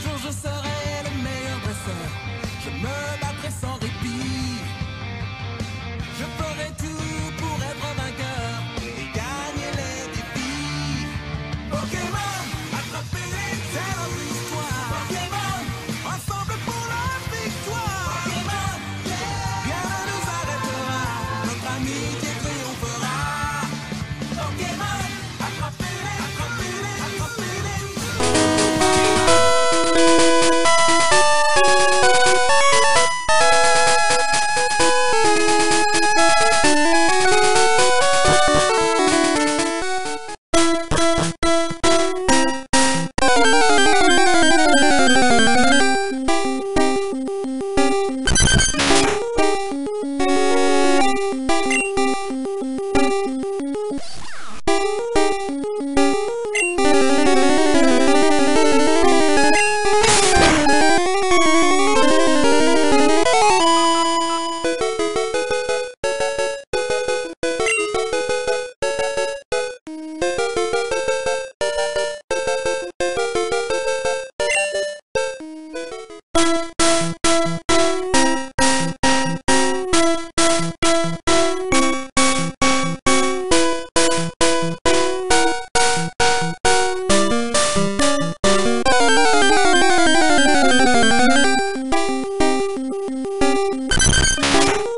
jour je serai you